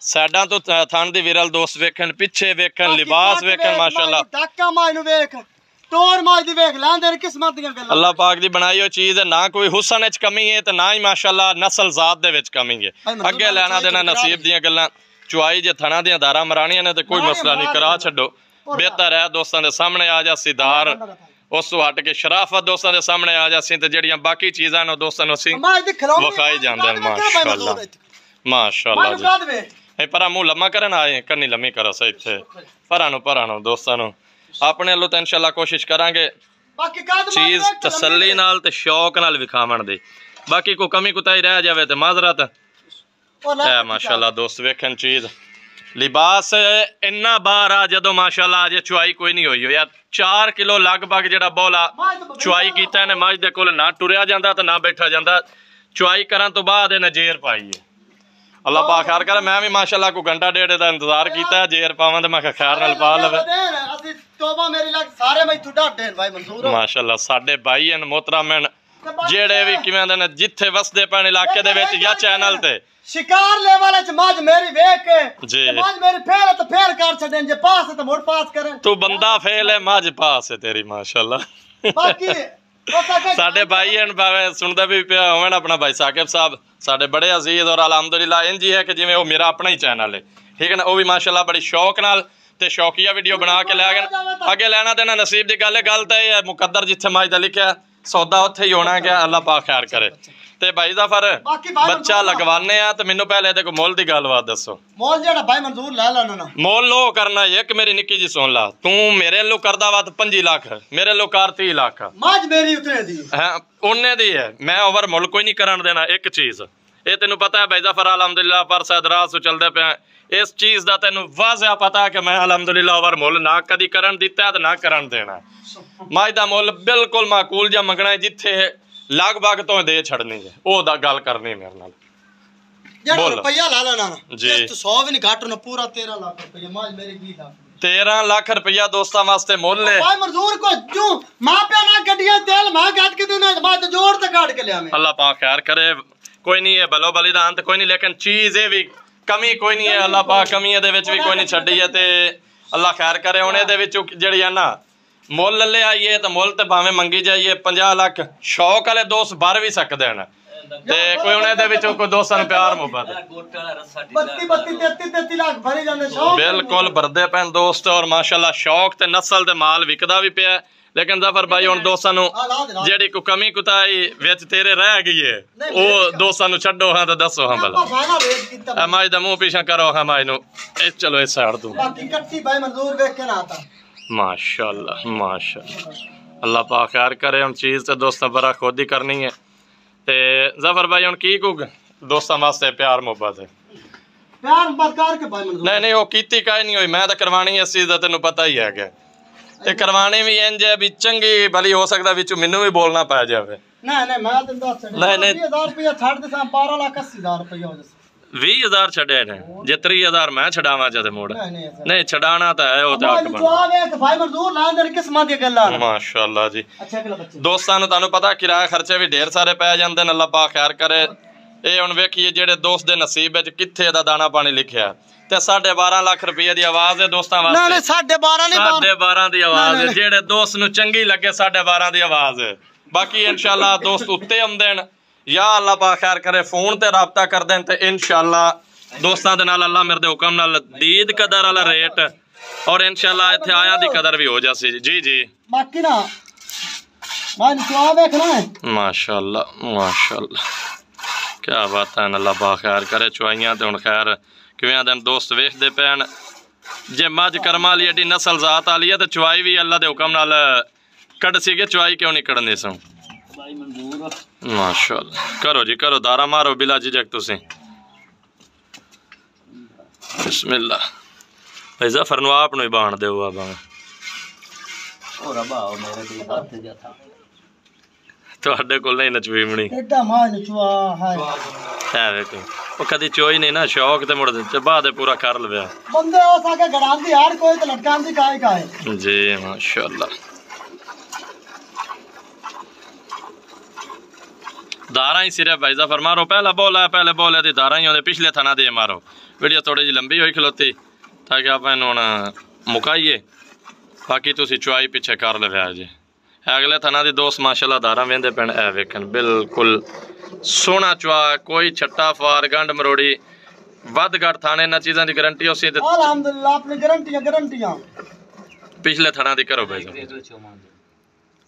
ਸਾਡਾਂ ਤੋਂ ਥਣ ਦੀ ਵਿਰਲ ਦੋਸਤ ਵੇਖਣ ਪਿੱਛੇ ਵੇਖਣ ਲਿਬਾਸ ਵੇਖਣ ਮਾਸ਼ਾਅੱਲਾ। ਡਾਕਾ ਮਾਈ ਨੂੰ ਵੇਖ। ਟੋਰ ਮਾਈ ਦੀ ਵੇਖ ਲੈਂਦੇ ਨੇ ਕਿਸਮਤ ਦੀਆਂ ਗੱਲਾਂ। ਅੱਲਾਹ ਪਾਕ ਦੀ ਬਣਾਈ ਹੋਈ ਚੀਜ਼ ਹੈ ਨਾ ਕੋਈ ਹੁਸਨ ਵਿੱਚ ਕਮੀ ਹੈ ਤੇ ਨਾ ਹੀ ਮਾਸ਼ਾਅੱਲਾ ਨਸਲ ਜ਼ਾਤ ਦੇ ਵਿੱਚ ਕਮੀ ਹੈ। ਅੱਗੇ ਲੈਣਾ ਦੇਣਾ ਨਸੀਬ ਦੀਆਂ ਗੱਲਾਂ ਚੁਆਈ ਜੇ ਥਣਾ ਦੀਆਂ ਧਾਰਾਂ ਮਰਾਣੀਆਂ ਨੇ ਤੇ ਕੋਈ ਮਸਲਾ ਨਹੀਂ ਕਰਾ। ਛੱਡੋ। ਬਿਹਤਰ ਹੈ ਦੋਸਤਾਂ ਦੇ ਸਾਹਮਣੇ ਆ ਜਾ ਸਿਦਾਰ ਉਸ ਤੋਂ ਹਟ ਕੇ ਸ਼ਰਾਫਤ ਦੋਸਤਾਂ ਦੇ ਸਾਹਮਣੇ ਆ ਜਾਸੀ ਤੇ ਜਿਹੜੀਆਂ ਬਾਕੀ ਚੀਜ਼ਾਂ ਨੇ ਉਹ ਦੋਸਤਾਂ ਨੂੰ ਅਸੀਂ ਵਿਖਾਈ ਜਾਂਦੇ ਨੇ ਮਾਸ਼ਾਅੱਲਾ। ਮਾਸ਼ਾਅੱਲਾ ਜੀ। ਇਹ ਪਰਾਂ ਮੂੰਹ ਲੰਮਾ ਕਰਨ ਆਏ ਕੰਨੀ ਲੰਮੀ ਕਰੋ ਸੇ ਇੱਥੇ। ਪਰਾਂ ਨੂੰ ਪਰਾਂ ਨੂੰ ਦੋਸਤਾਂ ਨੂੰ। ਆਪਣੇ ਵੱਲੋਂ ਤਾਂ ਇਨਸ਼ਾਅੱਲਾ ਕੋਸ਼ਿਸ਼ ਕਰਾਂਗੇ। ਬਾਕੀ ਕਾਦ ਮਾਈ ਚੀਜ਼ ਤਸੱਲੀ ਨਾਲ ਤੇ ਸ਼ੌਕ ਨਾਲ ਵਿਖਾਵਣ ਦੀ। ਬਾਕੀ ਕੋਈ ਕਮੀ ਕੁਤਾਈ ਰਹਿ ਜਾਵੇ ਤੇ ਮਾਜ਼ਰਤ। ਹੈ ਮਾਸ਼ਾਅੱਲਾ ਦੋਸਤ ਵੇਖਣ ਚੀਜ਼। ਲਿਬਾਸ ਇੰਨਾ ਬਾਹਰ ਆ ਜਦੋਂ ਮਾਸ਼ਾਅੱਲਾ ਅਜੇ ਚੁਆਈ ਕੋਈ ਨਹੀਂ ਹੋਈ ਹੋਇਆ 4 ਕਿਲੋ ਲਗਭਗ ਜਿਹੜਾ ਬੋਲਾ ਚੁਆਈ ਕੀਤਾ ਇਹਨੇ ਮੱਝ ਦੇ ਕੋਲ ਨਾ ਟੁਰਿਆ ਜਾਂਦਾ ਤੇ ਨਾ ਬੈਠਾ ਜਾਂਦਾ। ਚੁਆਈ ਕਰਨ ਤੋਂ ਬਾਅਦ ਇਹਨੇ ਜੇਰ ਪਾਈ ਹੈ। ਅੱਲਾਹ ਪਾਕ ਖੈਰ ਕਰੇ ਮੈਂ ਵੀ ਮਾਸ਼ਾਅੱਲਾ ਕੋ ਘੰਟਾ ਡੇਢ ਦਾ ਇੰਤਜ਼ਾਰ ਕੀਤਾ ਜੇਰ ਪਾਵਾਂ ਤੇ ਮੈਂ ਕਿਹਾ ਖੈਰ ਨਾਲ ਪਾ ਲਵੇ। ਅਸੀਂ ਤੋਬਾ ਮੇਰੀ ਲੱਗ ਸਾਰੇ ਮੈਂ ਤੁਹਾਡਾ ਢੇਰ ਭਾਈ ਮਨਜ਼ੂਰ। ਮਾਸ਼ਾਅੱਲਾ ਸਾਡੇ ਭਾਈ ਹਨ ਮੁਹਤਰਮ ਹਨ ਜਿਹੜੇ ਵੀ ਕਿਵੇਂ ਦੇ ਨੇ ਜਿੱਥੇ ਵਸਦੇ ਪੈਣ ਇਲਾਕੇ ਦੇ ਵਿੱਚ ਜਾਂ ਚੈਨਲ ਤੇ। ਸ਼ਿਕਾਰ ਲੈ ਵਾਲੇ ਚ ਮੱਝ ਮੇਰੀ ਵੇਖ ਕੇ ਜੀ। ਮੱਝ ਮੇਰੀ ਫੇਰ ਤਾਂ ਫੇਰ ਕਰ ਛੱਡਣ ਜੇ ਪਾਸ ਤਾਂ ਮੋੜ ਪਾਸ ਕਰਨ ਤੂੰ ਬੰਦਾ ਫੇਲ ਹੈ ਮੱਝ ਪਾਸ ਹੈ ਤੇਰੀ ਮਾਸ਼ਾਅੱਲਾ। ਬਾਕੀ ਸਾਡੇ ਭਾਈ ਹਨ ਭਾਵੇਂ ਸੁਣਦਾ ਵੀ ਪਿਆ ਹੋਵਣ ਆਪਣਾ ਭਾਈ ਸਾਕਿਬ ਸਾਹਿਬ ਸਾਡੇ ਬੜੇ ਅਜ਼ੀਜ਼ ਔਰ ਅਲਹਮਦੁਲਿਲਾ ਇੰਜ ਹੀ ਹੈ ਕਿ ਜਿਵੇਂ ਉਹ ਮੇਰਾ ਆਪਣਾ ਹੀ ਚੈਨਲ ਹੈ। ਠੀਕ ਹੈ ਨਾ? ਉਹ ਵੀ ਮਾਸ਼ਾਅੱਲਾ ਬੜੀ ਸ਼ੌਕ ਨਾਲ ਤੇ ਸ਼ੌਕੀਆ ਵੀਡੀਓ ਬਣਾ ਕੇ ਲੈ ਗਏ। ਅੱਗੇ ਲੈਣਾ ਦੇਣਾ ਨਸੀਬ ਦੀ ਗੱਲ ਹੈ, ਗੱਲ ਤਾਂ ਇਹ ਹੈ, ਮੁਕੱਦਰ ਜਿੱਥੇ ਮਾਜ ਦਾ ਲਿਖਿਆ, ਸੌਦਾ ਉੱਥੇ ਹੀ ਹੋਣਾ ਗਿਆ, ਅੱਲਾਹ ਪਾਕ ਖੈਰ ਕਰੇ। ਤੇ ਜ਼ਾਫਰ ਬਾਕੀ ਭਾਈ ਬੱਚਾ ਲਗਵਾਨੇ ਆ ਤੇ ਮੈਨੂੰ ਪਹਿਲੇ ਤੇ ਕੋ ਮੁੱਲ ਦੀ ਗੱਲਬਾਤ ਦੱਸੋ। ਮੋਲ ਜਿਹੜਾ ਭਾਈ ਮਨਜ਼ੂਰ ਲੈ ਲੈਣਾ ਨਾ ਮੁੱਲ ਲੋ ਕਰਨਾ ਇੱਕ ਮੇਰੀ ਨਿੱਕੀ ਜੀ ਸੁਣ ਲਾ। ਤੂੰ ਮੇਰੇ ਲੋ ਕਰਦਾ ਵਾ ਤਾਂ 25 ਲੱਖ ਮੇਰੇ ਲੋ ਕਰ 30 ਲੱਖ। ਮੱਝ ਮੇਰੀ ਉਤਰੇ ਦੀ। ਹੈ ਉਹਨੇ ਦੀ ਹੈ। ਮੈਂ ਓਵਰ ਮੁੱਲ ਕੋਈ ਨਹੀਂ ਕਰਨ ਦੇਣਾ ਇੱਕ ਚੀਜ਼। ਇਹ ਤੈਨੂੰ ਪਤਾ ਹੈ ਭਾਈ ਜ਼ਫਰ ਅਲਹਮਦੁਲਿਲਾ ਪਰ ਸਦਰਾਸ ਚੱਲਦਾ ਪਿਆ ਇਸ ਚੀਜ਼ ਦਾ ਤੈਨੂੰ ਵਾਜ਼ਿਆ ਪਤਾ ਕਿ ਮੈਂ ਅਲਹਮਦੁਲਿਲਾ ਓਵਰ ਮੁੱਲ ਨਾ ਕਦੀ ਕਰਨ ਦਿੱਤਾ ਤੇ ਨਾ ਕਰਨ ਦੇਣਾ। ਮਾਜ ਦਾ ਮੁੱਲ ਬਿਲਕੁਲ ਮਾਕੂਲ ਜਿਹਾ ਮੰਗਣਾ ਜਿੱਥੇ ਲਗਭਗ ਤੋਂ ਦੇ ਛੱਡਣੀ ਹੈ। ਉਹ ਦਾ ਗੱਲ ਕਰਨੀ ਮੇਰੇ ਨਾਲ। ਜਿਹੜਾ ਬੋਲ। ਰੁਪਈਆ ਲੈ ਲੈਣਾ ਨਾ ਜੀ। ਇਸ ਤੋਂ 100 ਵੀ ਨਹੀਂ ਘੱਟ ਨਾ ਪੂਰਾ 13 ਲੱਖ ਰੁਪਈਆ। ਮੱਝ ਮੇਰੀ 20 ਲੱਖ 13 ਲੱਖ ਰੁਪਇਆ ਦੋਸਤਾਂ ਵਾਸਤੇ ਮੁੱਲ ਹੈ। ਭਾਈ ਮਨਜ਼ੂਰ ਕੋ ਜੂ ਮਾਂ ਪਿਆ ਨਾ ਗੱਡੀਆਂ ਤੇਲ ਮੈਂ ਗੱਡ ਕੇ ਦੂਨੇ ਬਾਅਦ ਜੋੜ ਤੇ ਕੱਢ ਕੇ ਲਿਆ ਮੈਂ ਅੱਲਾਹ ਪਾਕ ਖੈਰ करे ਕੋਈ ਨਹੀਂ ਹੈ ਬਲੋ ਬਲੀ ਦਾ ਅੰਤ ਕੋਈ ਨਹੀਂ ਲੇਕਿਨ ਚੀਜ਼ ਇਹ ਵੀ ਕਮੀ ਕੋਈ ਨਹੀਂ ਹੈ। ਅੱਲਾਹ ਪਾਕ ਕਮੀ ਇਹਦੇ ਵਿੱਚ ਵੀ ਕੋਈ ਨਹੀਂ ਛੱਡੀ ਹੈ ਤੇ ਅੱਲਾਹ ਖੈਰ ਕਰੇ। ਹੁਣ ਇਹਦੇ ਵਿੱਚੋਂ ਜਿਹੜੀ ਹੈ ਨਾ ਮੁੱਲ ਲੈ ਆਈਏ ਤਾਂ ਮੁੱਲ ਤੇ ਭਾਵੇਂ ਮੰਗੀ ਜਾਈਏ 50 ਲੱਖ ਸ਼ੌਕ ਵਾਲੇ ਦੋਸਤ ਭਰ ਵੀ ਸਕਦੇ ਹਨ। ਤੇ ਕੋਈ ਹੁਣ ਇਹਦੇ ਵਿੱਚੋਂ ਕੋਈ ਦੋਸਤਾਂ ਨੂੰ ਪਿਆਰ ਮੁਹੱਬਤ। ਗੋਟਾ ਵਾਲਾ ਰੱਸਾ 32 32 33 33 ਲੱਖ ਭਰੇ ਜਾਂਦੇ ਸ਼ੌਕ ਬਿਲਕੁਲ ਭਰਦੇ ਪੈਣ ਦੋਸਤ ਔਰ ਮਾਸ਼ਾਅੱਲਾ ਸ਼ੌਕ ਤੇ ਨਸਲ ਤੇ ਮਾਲ ਵਿਕਦਾ ਵੀ ਪਿਆ। ਲੇਕਿਨ ਜ਼ਫਰ ਭਾਈ ਹੁਣ ਦੋਸਤਾਂ ਨੂੰ ਦੇ ਜਿਹੜੀ ਕੋ ਕਮੀ ਕੁਤਾਈ ਵਿੱਚ ਤੇਰੇ ਰਹਿ ਗਈ ਹੈ ਉਹ ਦੋਸਤਾਂ ਨੂੰ ਛੱਡੋ ਹਾਂ ਤਾਂ ਦੱਸੋ ਹਾਂ ਭਲਾ। ਮਾਜ ਦਾ ਮੂੰਹ ਪਿਛਾ ਕਰੋ ਹਾਂ ਮਾਜ ਨੂੰ। ਇਹ ਚਲੋ ਇਸ ਸਾਈਡ ਤੋਂ। ਬਾਕੀ ਕੱਟੀ ਭਾਈ ਮਨਜ਼ੂਰ ਵੇਖ ਕੇ ਨਾ ਆਤਾ ਮਾਸ਼ਾਅੱਲਾ ਮਾਸ਼ਾਅੱਲਾ। ਅੱਲਾਹ ਪਾਕ ਖੈਰ ਕਰੇ ਹੁਣ ਚੀਜ਼ ਤੇ ਦੋਸਤਾਂ ਬਰਾ ਖੁਦ ਹੀ ਕਰਨੀ ਹੈ। ਤੇ ਜ਼ਫਰ ਭਾਈ ਹੁਣ ਕੀ ਕੋ ਦੋਸਤਾਂ ਵਾਸਤੇ ਪਿਆਰ ਮੁਹੱਬਤ ਹੈ। ਪਿਆਰ ਬਰਕਾਰ ਕੇ ਭਾਈ ਨਹੀਂ ਨਹੀਂ ਉਹ ਕੀਤੀ ਕਾਈ ਨਹੀਂ ਹੋਈ ਮੈਂ ਤਾਂ ਕਰਵਾਣੀ ਇਸ ਚੀਜ਼ ਦਾ ਤੈਨੂੰ ਪਤਾ ਹੀ ਹੈਗਾ। ਤੇ ਕਰਵਾਣੀ ਵੀ ਇੰਜ ਹੈ ਵੀ ਚੰਗੀ ਭਲੀ ਹੋ ਸਕਦਾ ਵਿੱਚੋਂ ਮੈਨੂੰ ਵੀ ਬੋਲਣਾ ਪੈ ਜਾਵੇ। ਨਹੀਂ ਨਹੀਂ ਮੈਂ ਤੈਨੂੰ ਦੱਸ ਨਹੀਂ, ਨਹੀਂ। 20000 ਰੁਪਇਆ ਛੱਡ ਦੇ ਸਾਂ 12 ਲੱਖ 80000 ਰੁਪਇਆ ਹੋ ਜਾਸ 20000 ਛੱਡੇ ਨੇ ਜੇ 30000 ਮੈਂ ਛਡਾਵਾਂ ਜਦ ਮੋੜ। ਨਹੀਂ ਨਹੀਂ ਨਹੀਂ ਛਡਾਣਾ ਤਾਂ ਹੈ ਉਹ ਤਾਂ ਗੱਲਾਂ ਨੇ। ਮਾਸ਼ਾਅੱਲਾ ਜੀ। ਦੋਸਤਾਂ ਨੂੰ ਤੁਹਾਨੂੰ ਪਤਾ ਕਿਰਾਇਆ ਖਰਚੇ ਵੀ ਢੇਰ ਸਾਰੇ ਪੈ ਜਾਂਦੇ ਨੇ ਅੱਲਾਹ ਪਾਕ ਖੈਰ ਕਰੇ। ਇਹ ਹੁਣ ਵੇਖੀਏ ਜਿਹੜੇ ਦੋਸਤ ਦੇ ਨਸੀਬ ਵਿੱਚ ਕਿੱਥੇ ਦਾ ਦਾਣਾ ਪਾਣੀ ਲਿਖਿਆ। ਤੇ 12.5 ਲੱਖ ਰੁਪਏ ਦੀ ਆਵਾਜ਼ ਹੈ ਦੋਸਤਾਂ ਵਾਸਤੇ। 12 ਨਹੀਂ ਬਾਰਾਂ। ਸਾਢੇ 12 ਦੀ ਆਵਾਜ਼ ਹੈ। ਜਿਹੜੇ ਦੋਸਤ ਨੂੰ ਚੰਗੀ ਲੱਗੇ ਸਾਢੇ 12 ਦੀ ਆਵਾਜ਼ ਹੈ। ਬਾਕੀ ਇਨਸ਼ਾਅੱਲਾ ਦੋਸਤ ਉੱਤੇ ਆਉਂਦੇ ਨੇ। ਜਾਂ ਅੱਲਾਹ ਪਾ ਖੈਰ ਕਰੇ ਫੋਨ ਤੇ ਰਾਬਤਾ ਕਰਦੇ ਨੇ ਤੇ ਇਨਸ਼ਾਅੱਲਾ ਦੋਸਤਾਂ ਦੇ ਨਾਲ ਅੱਲਾਹ ਮੇਰੇ ਦੇ ਹੁਕਮ ਨਾਲ ਦੀਦ ਕਦਰ ਵਾਲਾ ਰੇਟ ਔਰ ਇਨਸ਼ਾਅੱਲਾ ਇੱਥੇ ਆਇਆਂ ਦੀ ਕਦਰ ਵੀ ਹੋ ਜਾਸੀ ਜੀ। ਜੀ ਬਾਕੀ ਨਾ ਮੈਂ ਚੁਆ ਵੇਖਣਾ ਹੈ। ਮਾਸ਼ਾਅੱਲਾ ਮਾਸ਼ਾਅੱਲਾ। ਕੀ ਬਾਤ ਹੈ ਅੱਲਾਹ ਪਾ ਖੈਰ ਕਰੇ ਚੁਆਈਆਂ ਤੇ ਹੁਣ ਖੈਰ ਕਿਵੇਂ ਦੇ ਦੋਸਤ ਵੇਖਦੇ ਪੈਣ। ਜੇ ਮੱਝ ਕਰਮਾਂ ਵਾਲੀ ਏਡੀ ਨਸਲ ਜ਼ਾਤ ਵਾਲੀ ਹੈ ਤੇ ਚੁਆਈ ਵੀ ਅੱਲਾਹ ਦੇ ਹੁਕਮ ਨਾਲ ਕੱਢ ਸੀਗੇ ਚੁਆਈ ਕਿਉਂ ਨਹੀਂ ਕੱਢਣੀ ਸੋ? ਮਾਸ਼ਾਅੱਲਾ। ਕਰੋ ਜੀ ਕਰੋ ਦਾਰਾ ਮਾਰੋ ਬਿਲਾ ਜਿਜਕ ਤੁਸੀਂ। ਬਿਸਮਿਲ੍ਲਾ ਭਾਈ ਜ਼ਫਰ ਨੂੰ ਆਪ ਨੂੰ ਹੀ ਬਾਣ ਦਿਓ ਆ ਬਾਣ ਤੁਹਾਡੇ ਕੋਲ ਨਹੀਂ ਨਚਵੀ ਮਣੀ ਐਡਾ ਮਾਨ ਚੁਆ ਹੈ ਹੈ ਵੇਖੋ। ਉਹ ਕਦੀ ਚੋਈ ਨਹੀਂ ਨਾ ਸ਼ੌਕ ਤੇ ਮੁੜ ਚਬਾ ਦੇ ਪੂਰਾ ਕਰ ਲਵਿਆ। ਬੰਦੇ ਹੋ ਸਕੇ ਗੜਾਂ ਦੀ ਹਰ ਕੋਈ ਤੇ ਲਟਕਾਂ ਦੀ ਕਾਇ ਕਾਇ ਜੀ ਮਾਸ਼ਾਅੱਲਾ। दारा ही सिर्फ भाई जफर मारो पहला बॉल है पहले बॉल है दारा ही होते पिछले थाना दे मारो वीडियो थोड़ी जी लंबी हुई खलोती ताकि आप हूँ मुकाइए बाकी तुसी चुआई पिछे कर लवे जी अगले थाना दी दोस्त माशाल्लाह दारा वेंदे पेन ए वेखन बिल्कुल सोना चुआ कोई छट्टा फार गंड मरोड़ी ਵੱਧ ਘੱਟ ਥਾਣੇ ਇਹਨਾਂ ਚੀਜ਼ਾਂ ਦੀ ਗਾਰੰਟੀ ਉਸੇ ਤੇ ਅਲਹਮਦੁਲਿਲਾ ਆਪਣੀ ਗਰੰਟੀਆਂ ਗਰੰਟੀਆਂ ਪਿਛਲੇ ਥਾਣਾ ਦੀ ਕਰੋ ਭਾਈ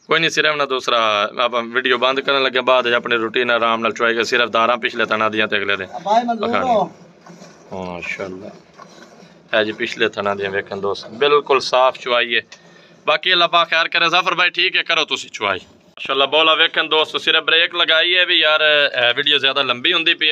ਕੋਈ ਨਹੀਂ ਸਿਰਫ ਨਾ ਦੂਸਰਾ ਆਪਾਂ ਵੀਡੀਓ ਬੰਦ ਕਰਨ ਲੱਗੇ ਬਾਅਦ ਚ ਆਪਣੀ ਰੂਟੀਨ ਆਰਾਮ ਨਾਲ ਚੁਆਏਗਾ ਸਿਰਫ ਦਾਰਾਂ ਪਿਛਲੇ ਥਾਣਾ ਦੀਆਂ ਤੇ ਅਗਲੇ ਦੇ ਭਾਈ ਮਨਜ਼ੂਰ ਹੋ ਮਾਸ਼ਾਅੱਲਾ ਹੈ ਜੀ ਪਿਛਲੇ ਥਾਣਾ ਦੀਆਂ ਵੇਖਣ ਦੋਸਤ ਬਿਲਕੁਲ ਸਾਫ਼ ਚੁਆਈਏ ਬਾਕੀ ਅੱਲਾਹ ਪਾ ਖੈਰ ਕਰੇ ਜ਼ਫਰ ਭਾਈ ਠੀਕ ਹੈ ਕਰੋ ਤੁਸੀਂ ਚੁਆਈ ਮਾਸ਼ਾਅੱਲਾ ਬੋਲਾ ਵੇਖਣ ਦੋਸਤ ਸਿਰਫ ਬ੍ਰੇਕ ਲਗਾਈ ਹੈ ਵੀ ਯਾਰ ਇਹ ਵੀਡੀਓ ਜ਼ਿਆਦਾ ਲੰਬੀ ਹੁੰਦੀ ਪਈ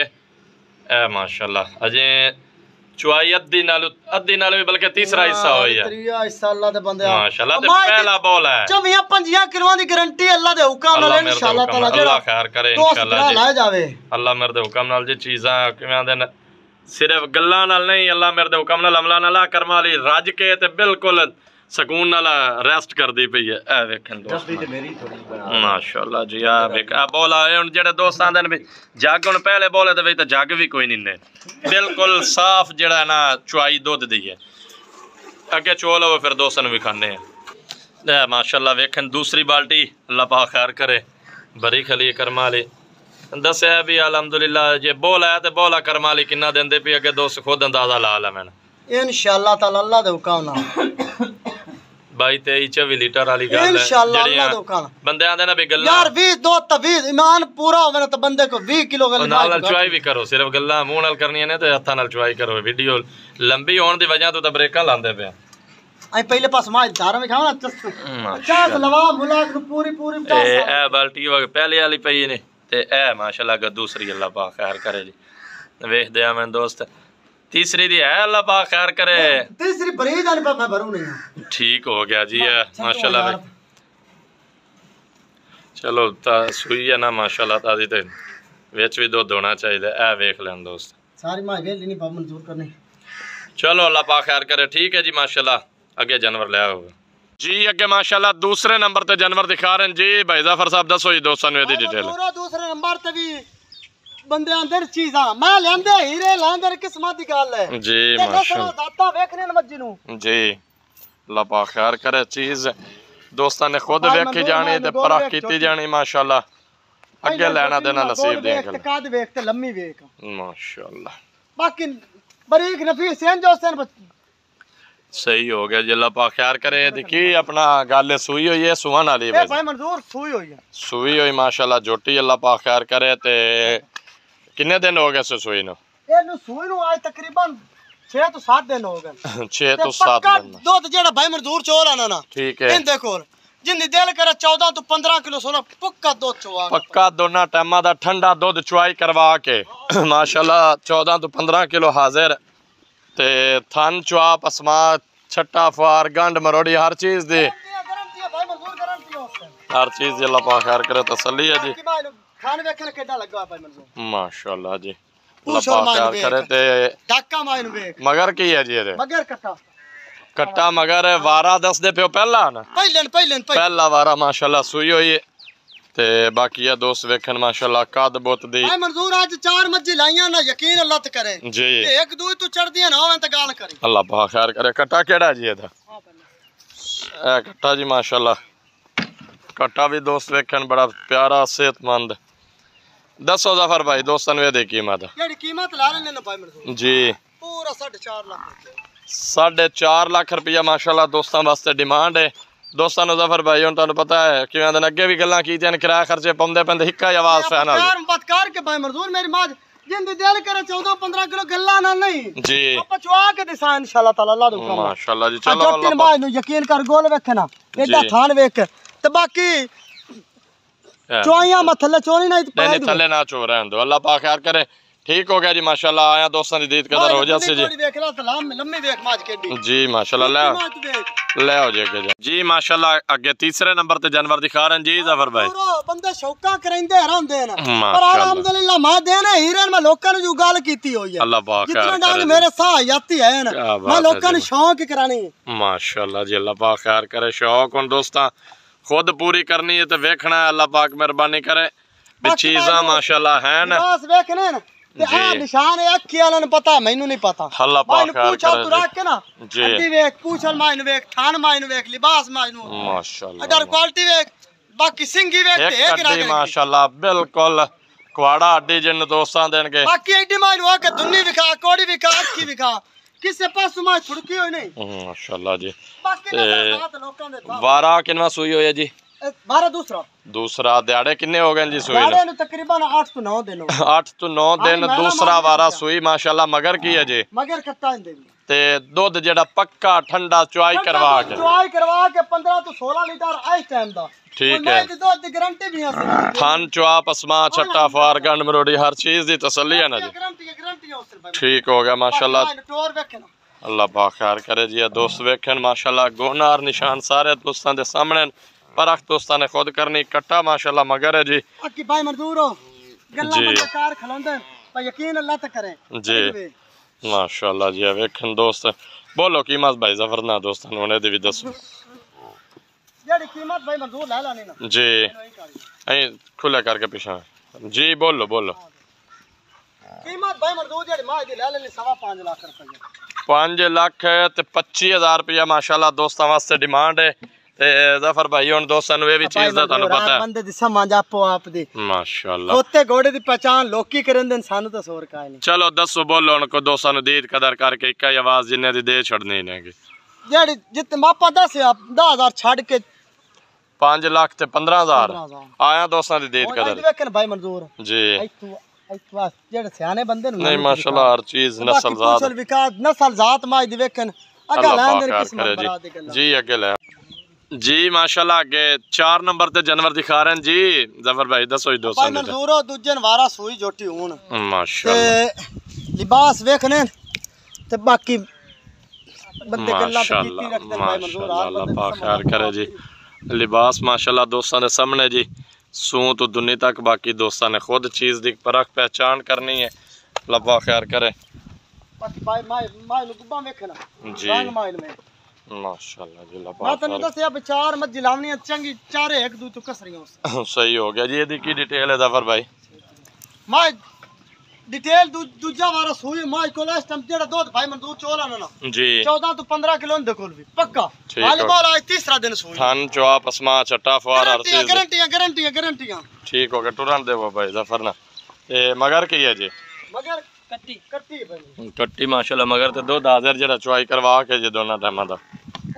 ਚੁਆਈ ਅੱਧੀ ਨਾਲ ਅੱਧੀ ਨਾਲ ਵੀ ਬਲਕਿ ਤੀਸਰਾ ਹਿੱਸਾ ਹੋਇਆ ਤਰੀਆ ਹਿੱਸਾ ਅੱਲਾ ਦੇ ਬੰਦੇ ਮਾਸ਼ਾਅੱਲਾ ਤੇ ਪਹਿਲਾ ਬੋਲ ਹੈ। ਚਵੀਆਂ ਪੰਜੀਆਂ ਦੀ ਗਾਰੰਟੀ ਅੱਲਾ ਦੇ ਹੁਕਮ ਨਾਲ ਇਨਸ਼ਾਅੱਲਾ ਤਾਲਾ ਜਿਹੜਾ ਖੈਰ ਕਰੇ ਇਨਸ਼ਾਅੱਲਾ ਜੀ। ਜਾਵੇ। ਅੱਲਾ ਮੇਰੇ ਦੇ ਹੁਕਮ ਨਾਲ ਜੇ ਚੀਜ਼ਾਂ ਕਿਵੇਂ ਦੇ ਸਿਰਫ ਗੱਲਾਂ ਨਾਲ ਨਹੀਂ ਅੱਲਾ ਮੇਰੇ ਦੇ ਹੁਕਮ ਨਾਲ ਅਮਲਾਂ ਨਾਲ ਕਰਮਾਂ ਲਈ ਰੱਜ ਕੇ ਤੇ ਬਿਲਕੁਲ ਸਕੂਨ ਨਾਲ ਰੈਸਟ ਕਰਦੀ ਪਈ ਹੈ। ਇਹ ਵੇਖਣ ਦੋਸਤ ਮਾਸ਼ਾਅੱਲਾ ਜੀ ਆ ਵੇਖ ਆ ਬੋਲ ਆਏ ਹੁਣ ਜਿਹੜੇ ਦੋਸਤਾਂ ਦੇ ਨੇ ਵੀ ਜੱਗ ਹੁਣ ਪਹਿਲੇ ਬੋਲੇ ਦੇ ਵਿੱਚ ਤਾਂ ਜੱਗ ਵੀ ਕੋਈ ਨਹੀਂ ਨੇ। ਬਿਲਕੁਲ ਸਾਫ਼ ਜਿਹੜਾ ਨਾ ਚੁਆਈ ਦੁੱਧ ਦੀ ਹੈ। ਅੱਗੇ ਚੋਲ ਹੋਵੇ ਫਿਰ ਦੋਸਤਾਂ ਨੂੰ ਵੀ ਖਾਣੇ ਆ ਮਾਸ਼ਾਅੱਲਾ ਵੇਖਣ ਦੂਸਰੀ ਬਾਲਟੀ ਅੱਲਾ ਪਾ ਖੈਰ ਕਰੇ। ਬਰੀ ਖਲੀ ਕਰਮਾਂ ਵਾਲੀ। ਦੱਸਿਆ ਵੀ ਅਲਹਮਦੁਲਿਲਾ ਜੇ ਬੋਲ ਆਇਆ ਤੇ ਬੋਲਾ ਕਰਮਾਂ ਵਾਲੀ ਕਿੰਨਾ ਦਿੰਦੇ ਪਈ ਅੱਗੇ ਦੋਸਤ ਖੁਦ ਅੰਦਾਜ਼ਾ ਲਾ ਲੈ ਮੈਨ। ਇਨਸ਼ਾਅੱਲਾ ਤਾਲਾ ਅੱਲਾ ਦੇ ਹੁਕਮ ਨਾਲ। 22 23 24 ਲੀਟਰ ਵਾਲੀ ਗੱਲ ਹੈ। ਇਨਸ਼ਾਅੱਲਾ ਅੱਲਾ ਦੇ ਹੁਕਮ ਨਾਲ ਬੰਦਿਆਂ ਦੇ ਨਾ ਵੀ ਗੱਲਾਂ ਯਾਰ 20 ਦੋ ਤਾਂ 20 ਇਮਾਨ ਪੂਰਾ ਹੋਵੇ ਨਾ ਤਾਂ ਬੰਦੇ ਕੋ 20 ਕਿਲੋ ਉਹ ਗੱਲ ਨਾਲ ਨਾਲ ਚੁਆਈ ਵੀ ਕਰੋ ਸਿਰਫ ਗੱਲਾਂ ਮੂੰਹ ਨਾਲ ਕਰਨੀਆਂ ਨੇ ਤੇ ਹੱਥਾਂ ਨਾਲ ਚੁਆਈ ਕਰੋ। ਵੀਡੀਓ ਲੰਬੀ ਹੋਣ ਦੀ ਵਜ੍ਹਾ ਤੋਂ ਤਾਂ ਬ੍ਰੇਕਾਂ ਲਾਉਂਦੇ ਪਿਆ ਅਸੀਂ ਪਹਿਲੇ ਪਾਸ ਮਾਜ ਧਾਰਾਂ ਵਿੱਚ ਖਾਣਾ ਚਸ। ਚਾਸ ਲਵਾ ਮੁਲਾਕ ਨੂੰ ਪੂਰੀ ਪੂਰੀ ਇਹ ਪਚਾਸ ਇਹ ਬਾਲਟੀ ਵਗ ਪਹਿਲੇ ਵਾਲੀ ਪਈ ਨੇ ਤੇ ਇਹ ਮਾਸ਼ਾਅੱਲਾ ਗ ਦੂਸਰੀ ਅੱਲਾ ਪਾ ਖੈਰ ਕਰੇ ਜੀ। ਵੇਖਦੇ ਆ ਮੈਂ ਦੋਸਤ। ਤੀਸਰੀ ਦੀ ਹੈ ਅੱਲਾ ਪਾ ਖੈਰ ਕਰੇ ਤੀਸਰੀ ਬਰੀਦ ਵਾਲੀ ਪਾ ਮੈਂ ਭਰੂ ਨਹੀਂ ਠੀਕ ਹੋ ਗਿਆ ਜੀ ਇਹ ਮਾਸ਼ਾਅੱਲਾ ਵੇ ਚਲੋ ਤਾਂ ਸੂਈ ਹੈ ਨਾ ਮਾਸ਼ਾਅੱਲਾ ਤਾਦੀ ਤੇ ਵਿੱਚ ਵੀ ਦੁੱਧ ਹੋਣਾ ਚਾਹੀਦਾ ਇਹ ਵੇਖ ਲੈਣ ਦੋਸਤ ਸਾਰੀ ਮਾਜ ਵੇਲੀ ਨਹੀਂ ਪਾ ਮਨਜ਼ੂਰ ਕਰਨੀ ਚਲੋ ਅੱਲਾ ਪਾ ਖੈਰ ਕਰੇ ਠੀਕ ਹੈ ਜੀ ਮਾਸ਼ਾਅੱਲਾ ਅੱਗੇ ਜਾਨਵਰ ਲਿਆ ਹੋਵੇ ਜੀ ਅੱਗੇ ਮਾਸ਼ਾਅੱਲਾ ਦੂਸਰੇ ਨੰਬਰ ਤੇ ਜਾਨਵਰ ਦਿਖਾ ਰਹੇ ਨੇ ਜੀ ਭਾਈ ਜ਼ਾਫਰ ਸਾਹਿਬ ਦੱਸੋ ਜੀ ਦੋਸਤਾਂ ਨੂੰ ਇਹਦੀ ਡਿਟੇਲ ਪੂਰਾ ਦੂਸਰੇ ਨੰਬਰ ਤੇ ਵੀ ਬੰਦੇ ਅੰਦਰ ਚੀਜ਼ਾਂ ਮੈਂ ਲੈਂਦੇ ਹੀਰੇ ਲੈਂਦੇ ਕਿਸਮਤ ਦੀ ਗੱਲ ਹੈ ਜੀ ਤੇ ਨਸਲ ਮਾਸ਼ਾਅੱਲਾ ਦਾਤਾ ਵੇਖਣੇ ਨੇ ਮੱਜੀ ਨੂੰ ਜੀ ਅੱਲਾ ਪਾ ਖੈਰ ਕਰੇ ਚੀਜ਼ ਦੋਸਤਾਂ ਨੇ ਖੁਦ ਭਾਈ ਵੇਖੀ ਮੰਦੂਰ ਜਾਣੀ ਨਾਲ ਤੇ ਗੋਲ ਪਰਖ ਵੇਖ ਕੀਤੀ ਚੋਟੀ। ਜਾਣੀ ਮਾਸ਼ਾਅੱਲਾ ਅੱਗੇ ਲੈਣਾ ਦੇਣਾ ਨਸੀਬ ਦੀ ਵੇਖ ਗੱਲ ਤੇ ਕਾਦ ਵੇਖ ਤੇ ਲੰਮੀ ਵੇਖ ਮਾਸ਼ਾਅੱਲਾ ਬਾਕੀ ਬਰੀਕ ਨਫੀਸ ਸੈਨ ਜੋ ਸੈਨ ਸਹੀ ਹੋ ਗਿਆ ਜੀ ਅੱਲਾ ਪਾ ਖੈਰ ਕਰੇ ਤੇ ਕੀ ਆਪਣਾ ਗੱਲ ਸੂਈ ਹੋਈ ਹੈ ਸੁਹਾਨ ਵਾਲੀ ਇਹ ਵੈਸੇ ਭਾਈ ਮਨਜ਼ੂਰ ਸੂਈ ਹੋਈ ਹੈ ਸੂਈ ਹੋਈ ਮਾਸ਼ਾਅੱਲਾ ਜੋਟੀ ਅੱਲਾ ਪਾ ਖੈਰ ਕਰੇ ਤੇ ਕਿੰਨੇ ਦਿਨ ਹੋ ਗਏ ਸੋ ਸੂਈ ਨੂੰ ਇਹਨੂੰ ਸੂਈ ਨੂੰ ਅੱਜ ਤਕਰੀਬਨ 6 ਤੋਂ 7 ਦਿਨ ਹੋ ਗਏ 6 ਤੇ ਤੋਂ 7 ਪੱਕਾ ਦਿਨ ਦੁੱਧ ਜਿਹੜਾ ਭਾਈ ਮਨਜ਼ੂਰ ਚੋਲ ਆਣਾ ਨਾ ਠੀਕ ਹੈ ਇਹਦੇ ਕੋਲ ਜਿੰਨੀ ਦਿਲ ਕਰੇ 14 ਤੋਂ 15 ਕਿਲੋ ਸੋਨਾ ਪੱਕਾ ਦੁੱਧ ਚਵਾ ਪੱਕਾ ਦੋਨਾਂ ਟਾਈਮਾਂ ਦਾ ਠੰਡਾ ਦੁੱਧ ਚੁਆਈ ਕਰਵਾ ਕੇ ਮਾਸ਼ਾਅੱਲਾ 14 ਤੋਂ 15 ਕਿਲੋ ਹਾਜ਼ਰ ਤੇ ਥਨ ਚੁਆਪ ਅਸਮਾ ਛੱਟਾ ਫਾਰ ਗੰਡ ਮਰੋੜੀ ਹਰ ਚੀਜ਼ ਦੀ ਗਾਰੰਟੀ ਹੈ ਭਾਈ ਮਨਜ਼ੂਰ ਗਾਰੰਟੀ ਹੈ ਉਸ ਤੇ ਹਰ ਚੀਜ਼ ਹੈ ਜੀ ਕਿ ਭਾਈ ਨੂੰ ਖਾਣ ਵੇਖਣ ਕਿੱਡਾ ਲੱਗਾ ਭਾਈ ਮਨਜ਼ੂਰ ਮਾਸ਼ਾਅੱਲਾ ਜੀ। ਅੱਲਾ ਪੂਛੋ ਪਾ ਮਾਨ ਖੈਰ ਵੇਖ। ਕਰੇ ਤੇ ਡਾਕਾ ਮਾਈ ਨੂੰ ਵੇਖ। ਮਗਰ ਕੀ ਹੈ ਜੀ ਇਹਦੇ? ਮਗਰ ਕੱਟਾ। ਕੱਟਾ ਮਗਰ ਵਾਰਾ ਦੱਸਦੇ ਪਿਓ ਪਹਿਲਾ ਨਾ। ਪਹਿਲਨ ਪਹਿਲਨ ਪਹਿਲਨ ਪਹਿਲਾ ਵਾਰਾ ਮਾਸ਼ਾਅੱਲਾ ਸੂਈ ਹੋਈ ਹੈ ਤੇ ਬਾਕੀ ਆ ਦੋਸਤ ਵੇਖਣ ਮਾਸ਼ਾਅੱਲਾ ਕਦ ਬੁੱਤ ਦੀ। ਭਾਈ ਮਨਜ਼ੂਰ ਅੱਜ ਚਾਰ ਮੱਝੀ ਲਾਈਆਂ ਨਾ ਯਕੀਨ ਅੱਲਾਹ ਤੇ ਕਰੇ। ਜੀ। ਤੇ ਇੱਕ ਦੂਜੇ ਤੋਂ ਚੜਦੀਆਂ ਨਾ ਹੋਵੇਂ ਤਾਂ ਗਾਲ ਕਰੀ। ਅੱਲਾ ਪਾ ਖੈਰ ਕਰੇ। ਕਟਾ ਕਿਹੜਾ ਜੀ ਇਹਦਾ? ਇਹ ਕੱਟਾ ਜੀ ਮਾਸ਼ਾਅੱਲਾ। ਕੱਟਾ ਵੀ ਦੋਸਤ ਵੇਖਣ ਬੜਾ ਪਿਆਰਾ ਸਿਹਤਮੰਦ। ਦੱਸੋ ਜ਼ਫਰ ਭਾਈ ਦੋਸਤਾਂ ਨੂੰ ਇਹ ਦੇ ਕੀਮਤ। ਜਿਹੜੀ ਕੀਮਤ ਲਾ ਲੈਣੇ ਨਾ ਭਾਈ ਮਨਜ਼ੂਰ ਜੀ। ਪੂਰਾ 4.5 ਲੱਖ ਰੁਪਏ। ਸਾਢੇ ਚਾਰ ਲੱਖ ਰੁਪਇਆ ਮਾਸ਼ਾਅੱਲਾ ਦੋਸਤਾਂ ਵਾਸਤੇ ਡਿਮਾਂਡ ਹੈ ਦੋਸਤਾਂ ਨੂੰ ਜ਼ਫਰ ਭਾਈ ਹੁਣ ਤੁਹਾਨੂੰ ਪਤਾ ਹੈ ਕਿਵੇਂ ਦੇ ਅੱਗੇ ਵੀ ਗੱਲਾਂ ਕੀਤੀਆਂ ਨੇ ਕਿਰਾਇਆ ਖਰਚੇ ਪਾਉਂਦੇ ਪੈਂਦੇ ਹਿੱਕਾ ਹੀ ਆਵਾਜ਼ ਫੈਨਲ ਪਿਆਰ ਮੁਹੱਬਤ ਕਰਕੇ ਭਾਈ ਮਨਜ਼ੂਰ ਮੇਰੀ ਮਾਂ ਜਿੰਦੀ ਦਿਲ ਕਰੇ 14 15 ਕਿਲੋ ਗੱਲਾਂ ਨਾਲ ਨਹੀਂ। ਜੀ। ਆਪਾਂ ਚਵਾ ਕੇ ਦਿਸਾਂ ਇਨਸ਼ਾਅੱਲਾ ਤਾਲਾ ਅੱਲਾਹ ਦਾ ਹੁਕਮ ਮਾਸ਼ਾਅੱਲਾ ਜੀ ਚਲੋ ਚਲੋ ਜੱਟਿਨ ਅੱਲਾ ਬਾਜ ਨੂੰ ਯਕੀਨ ਕਰ ਗੋਲ ਵੇਖਣਾ। ਇਹਦਾ ਜੀ। ਥਾਨ ਵੇਖ ਤੇ ਬਾਕੀ ਪਾਕ ਚੋਈਆਂ ਮਥੱਲੇ ਚੋਣੀ ਨਹੀਂ ਤੇ ਨਹੀਂ ਪਾਇ ਨਹੀਂ ਥੱਲੇ ਨਾ ਚੋ ਰਹਿਣ ਦੋ ਅੱਲਾ ਪਾਕ ਖੈਰ ਕਰੇ ਠੀਕ ਹੋ ਗਿਆ ਜੀ ਮਾਸ਼ਾਅੱਲਾ ਆਇਆ ਦੋਸਤਾਂ ਦੀ ਦੀਦ ਕਦਰ ਹੋ ਜਾਸੇ ਜੀ ਵੇਖ ਲਾ ਤੇ ਲੰਮੀ ਲੰਮੀ ਵੇਖ ਮਾਜ ਕਿੱਡੀ ਜੀ ਮਾਸ਼ਾਅੱਲਾ ਲੈ ਆਓ। ਮਾਜ ਵੇਖ ਲੈ ਹੋ ਜੀ ਅੱਗੇ ਜਾ ਜੀ ਮਾਸ਼ਾਅੱਲਾ ਅੱਗੇ ਤੀਸਰੇ ਨੰਬਰ ਤੇ ਜਾਨਵਰ ਦਿਖਾ ਰਹੇ ਨੇ ਜੀ ਜ਼ਫਰ ਭਾਈ ਪੂਰਾ ਬੰਦੇ ਸ਼ੌਕਾਂ ਕਰਾਂਦੇ ਰਹਿੰਦੇ ਨੇ ਪਰ ਮਾਸ਼ਾਅੱਲਾ। ਅਲਹਮਦੁਲਿਲਾ ਮਾਂ ਦੇਨੇ ਹੀਰਨ ਮੈਂ ਲੋਕਾਂ ਨੂੰ ਜੋ ਗੱਲ ਕੀਤੀ ਹੋਈ ਹੈ ਅੱਲਾ ਪਾਕ ਜਿਤਨਾ ਖੈਰ ਡਾਂਗ ਕਰੇ ਹੈ ਹੈ ਹੈ ਕਰੇ ਖੁਦ ਪੂਰੀ ਕਰਨੀ ਹੈ ਤੇ ਵੇਖਣਾ ਹੈ ਅੱਲਾ ਪਾਕ ਮਿਹਰਬਾਨੀ ਕਰੇ। ਵੀ ਚੀਜ਼ਾਂ ਮਾਸ਼ਾਅੱਲਾ ਹੈ ਨਾ ਬਸ ਵੇਖਨੇ ਨਾ। ਤੇ। ਆ ਨਿਸ਼ਾਨ ਹੈ ਅੱਖੀ ਵਾਲਿਆਂ ਨੂੰ ਪਤਾ ਮੈਨੂੰ ਨਹੀਂ ਪਤਾ। ਅੱਲਾ ਪਾਕ ਖੈਰ ਪੁੱਛਾ ਕਰੇ। ਤੂੰ ਰੱਖ ਕੇ ਨਾ। ਅੱਡੀ ਵੇਖ ਪੂਛਲ ਮਾਈ ਨੂੰ ਵੇਖ ਥਾਨ ਮਾਈ ਨੂੰ ਵੇਖ ਲਿਬਾਸ ਮਾਈ ਨੂੰ ਜੀ ਮਾਸ਼ਾਅੱਲਾ। ਅਦਰ ਕੁਆਲਿਟੀ ਵੇਖ ਬਾਕੀ ਸਿੰਗੀ ਵੇਖ ਤੇ ਇੱਕ ਰੱਖ ਮਾਸ਼ਾਅੱਲਾ ਬਿਲਕੁਲ। ਕੁਆੜਾ ਅੱਡੀ ਜਿੰਨ ਦੋਸਤਾਂ ਦੇਣਗੇ। ਬਾਕੀ ਐਡੀ ਮਾਈ ਨੂੰ ਆ ਕੇ ਦੁੰਨੀ ਵਿਖਾ ਕੋੜੀ ਵਿਖਾ ਅੱਖੀ ਵਿਖਾ। ਕਿਸੇ ਪਾਸੋਂ ਮਾਈ ਛੁੜਕੀ ਹੋਈ ਨਹੀਂ। ਮਾਸ਼ਾਅੱਲਾ ਜੀ। ਬਾਕੀ ਤੇ ਬਾਤ ਲੋਕਾਂ ਦੇ ਵਾਰਾ ਕਿੰਨਾ ਸੂਈ ਹੋਇਆ ਜੀ? ਬਾਰਾ ਦੂਸਰਾ। ਦੂਸਰਾ ਦਿਹਾੜੇ ਕਿੰਨੇ ਹੋ ਗਏ ਜੀ ਸੂਈ ਨੂੰ? ਤਕਰੀਬਨ 8 ਤੋਂ 9 ਦਿਨ ਹੋ ਗਏ। 8 ਤੋਂ 9 ਦਿਨ ਮੈਂ ਦੂਸਰਾ ਵਾਰਾ ਸੂਈ ਮਾਸ਼ਾਅੱਲਾ ਮਗਰ ਕੀ ਹੈ ਜੀ? ਮਗਰ ਕੱਟਾ ਵੀ। ਤੇ ਦੁੱਧ ਜਿਹੜਾ ਪੱਕਾ ਠੰਡਾ ਚੁਆਈ ਕਰਵਾ ਕੇ। ਚੁਆਈ ਕਰਵਾ ਕੇ 15 ਤੋਂ 16 ਲੀਟਰ ਇਸ ਟਾਈਮ ਦਾ। ਠੀਕ ਹੈ। ਇਹਦੀ ਦੁੱਧ ਦੀ ਗਾਰੰਟੀ ਵੀ ਹਾਸਲ ਥਨ ਚੁਆ ਪਸਮਾ ਛੱਟਾ ਫਾਰ ਗੰਡ ਮਰੋੜੀ ਹਰ ਚੀਜ਼ ਦੀ ਤਸੱਲੀ ਹੈ ਨਾ ਜੀ। ਗਾਰੰਟੀ ਗਾਰੰਟੀ ਹਾਸਲ ਭਾਈ ਠੀਕ ਹੋ ਗਿਆ ਮਾਸ਼ਾਅੱਲਾ। ਬਾਕੀ ਟੋਰ ਵੇਖਣਾ। ਅੱਲਾ ਪਾਕ ਖੈਰ ਕਰੇ ਜੀ ਇਹ ਦੋਸਤ ਵੇਖਣ ਮਾਸ਼ਾਅੱਲਾ। ਗੋਨਾਰ ਨਿਸ਼ਾਨ ਸਾਰੇ ਦੋਸਤਾਂ ਦੇ ਸਾਹਮਣੇ। ਪਰਖ ਦੋਸਤਾਂ ਨੇ ਖੁਦ ਕਰਨੀ ਕੱਟਾ ਮਾਸ਼ਾਅੱਲਾ ਮਗਰ ਹੈ ਜੀ। ਅੱਕੀ ਭਾਈ ਮਜ਼ਦੂਰ ਹੋ ਗੱਲਾਂ ਜੀ। ਬੰਦੇ ਕਾਰ ਖਲੋਂਦੇ ਪਰ ਯਕੀਨ ਅੱਲਾਹ ਤੇ ਕਰੇ। ਜੀ। ਮਾਸ਼ਾਅੱਲਾ ਜੀ ਵੇਖਣ ਦੋਸਤ। ਬੋਲੋ ਕੀਮਤ ਭਾਈ ਜ਼ਫਰ ਨਾ ਦੋਸਤਾਂ ਨੂੰ ਇਹਦੇ ਵੀ ਦੱਸੋ। ਜਿਹੜੀ ਕੀਮਤ ਭਾਈ ਮਜ਼ਦੂਰ ਲੈ ਲੈਣੀ ਨਾ। ਜੀ। ਇਹਨੂੰ ਹੀ ਕਰੀ। ਐ ਖੁੱਲਾ ਕਰਕੇ ਪਿਛਾ। ਜੀ ਬੋਲੋ ਬੋਲੋ। ਕੀਮਤ ਭਾਈ ਮਜ਼ਦੂਰ ਜਿਹੜੀ ਮਾਂ ਦੀ ਲੈ ਲੈਣੀ ਸਵਾ 5 ਲੱਖ ਰੁਪਏ 5 ਲੱਖ ਤੇ 25000 ਰੁਪਇਆ ਮਾਸ਼ਾਅੱਲਾ ਦੋਸਤਾਂ ਵਾਸਤੇ ਡਿਮਾਂਡ ਹੈ। ਤੇ ਜ਼ਫਰ ਭਾਈ ਹੁਣ ਦੋਸਤਾਂ ਨੂੰ ਇਹ ਵੀ ਚੀਜ਼ ਦਾ ਤੁਹਾਨੂੰ ਪਤਾ ਹੈ। ਬੰਦੇ ਦੀ ਸਮਝ ਆਪੋ ਆਪ ਦੀ। ਮਾਸ਼ਾਅੱਲਾ। ਕੋਤੇ ਘੋੜੇ ਦੀ ਪਛਾਣ ਲੋਕੀ ਕਰਨਦੇ ਨੇ ਸਾਨੂੰ ਤਾਂ ਸੋਰ ਕਾਇ ਨਹੀਂ। ਚਲੋ ਦੱਸੋ ਬੋਲੋ ਕੋ ਦੋਸਤਾਂ ਨੂੰ ਦੀਦ ਕਦਰ ਕਰਕੇ ਇੱਕਾ ਹੀ ਆਵਾਜ਼ ਜਿੰਨੇ ਦੀ ਦੇ ਛੱਡਣੀ ਨੇਗੀ। ਜਿਹੜੀ ਜਿੱਤ ਮਾਪਾ ਦੱਸਿਆ 10000 ਛੱਡ ਕੇ 5 ਲੱਖ ਤੇ 15000 15,000 ਆਇਆ ਦੋਸਤਾਂ ਦੀ ਅੱਜ ਕਦਰ। ਵੇਖਣ ਭਾਈ ਮਨਜ਼ੂਰ। ਜੀ। ਇੱਥੋਂ ਇੱਥੋਂ ਜਿਹੜੇ ਸਿਆਣੇ ਬੰਦੇ ਨੂੰ ਨਹੀਂ ਮਾਸ਼ਾਅੱਲਾ ਹਰ ਚੀਜ਼ ਨਸਲ ਨਸਲ ਜ਼ਾਤ। ਵਿਕਾਸ ਨਸਲ ਜ਼ਾਤ ਮਾਜ ਦੀ ਵੇਖਣ। ਅੱਗਾ ਅੱਲਾਹ ਲੈਂਦੇ ਪਾਕ ਖੈਰ ਕਿਸਮਤ ਕਰੇ ਬਰਾ ਦੀ ਜੀ ਗੱਲਾਂ। ਜੀ ਅੱਗੇ ਲੈ। ਜੀ ਮਾਸ਼ਾਅੱਲਾ ਅੱਗੇ 4 ਨੰਬਰ ਤੇ ਜਾਨਵਰ ਦਿਖਾ ਰਹੇ ਜੀ ਜ਼ਫਰ ਭਾਈ ਦੱਸੋ ਜੀ ਭਾਈ ਦੋਸਤਾਂ ਦੇ ਮਨਜ਼ੂਰੋ ਦੂਜੇ ਨਵਾਰਾ ਸੂਈ ਜੋਟੀ ਹੋਣ। ਮਾਸ਼ਾਅੱਲਾ। ਲਿਬਾਸ ਵੇਖਣੇ। ਤੇ ਬਾਕੀ ਬੰਦੇ ਗੱਲਾਂ ਤੇ ਕੀਤੀ ਮਾਸ਼ਾਅੱਲਾ ਰੱਖਦੇ ਨੇ ਭਾਈ ਮਨਜ਼ੂਰ ਮਾਸ਼ਾਅੱਲਾ ਆਪ ਅੱਲਾਹ ਬੰਦੇ ਪਾਕ ਦੀ ਖੈਰ ਸਮਝ ਕਰੇ ਜੀ ਲਿਬਾਸ ਮਾਸ਼ਾਅੱਲਾ ਦੋਸਤਾਂ ਦੇ ਸਾਹਮਣੇ ਜੀ ਸੂ ਤੋਂ ਦੁਨੀ ਤੱਕ ਬਾਕੀ ਦੋਸਤਾਂ ਨੇ ਖੁਦ ਚੀਜ਼ ਦੀ ਪਰਖ ਪਹਿਚਾਨ ਕਰਨੀ ਹੈ ਲੱਭਾ ਖੈਰ ਕਰੇ ਬਾਕੀ ਭਾਈ ਮਾਈ ਮਾਈ ਨੂੰ ਗੁੱਬਾ ਵੇਖਣਾ ਜੀ ਰੰਗ ਮਾਈ ਨੂੰ ਵੇਖ। ਮਾਸ਼ਾਅੱਲਾ ਜੀ ਮੈਂ ਲੱਭਾ ਤੈਨੂੰ ਦੱਸਿਆ ਵੀ ਚਾਰ ਮੱਝ ਡਿਟੇਲ ਹੈ ਜ਼ਫਰ ਭਾਈ ਮਾਈ ਡਿਟੇਲ ਦੂ- ਦੂਜਾ ਵਾਰਾ ਸੂਈ ਮਾਈ ਕੋਲ ਇਸ ਟਾਈਮ ਜਿਹੜਾ ਦੁੱਧ ਭਾਈ ਮਨਜ਼ੂਰ ਚੋਲਾ ਨਾ ਜੀ 14 ਤੋਂ 15 ਕਿਲੋ ਦੇ ਕੋਲ ਵੀ ਪੱਕਾ ਠੀਕ ਹਾਲੀ ਹੋ। ਬੋਲ ਅੱਜ ਤੀਸਰਾ ਦਿਨ ਸੂਈ ਥਨ ਚਵਾ ਪਸਮਾ ਛੱਟਾ ਫਾਰ ਹਰ ਗਰੰਟੀਆਂ ਚੀਜ਼ ਗਰੰਟੀਆਂ ਗਰੰਟੀਆਂ ਗਰੰਟੀਆਂ ਠੀਕ ਹੋ ਗਿਆ ਟੁਰਨ ਦੇਵੋ ਭਾਈ ਜ਼ਫਰ ਨਾ ਤੇ ਮਗਰ ਕੀ ਹੈ ਜੀ ਮਗਰ ਕੱਟੀ ਕੱਟੀ ਭਾਈ ਕੱਟੀ ਮਾਸ਼ਾਅੱਲਾ ਮਗਰ ਤੇ ਦੁੱਧ ਹਾਜ਼ਰ ਜਿਹੜਾ ਚੁਆਈ ਕਰਵਾ ਕੇ ਜੇ ਦੋਨਾਂ ਟਾਈਮਾਂ ਦਾ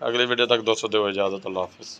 ਅਗਲੇ ਵੀਡੀਓ ਤੱਕ ਦੋਸਤੋ ਦਿਓ ਇਜਾਜ਼ਤ ਅੱਲਾਹ ਹਾਫਿਜ਼।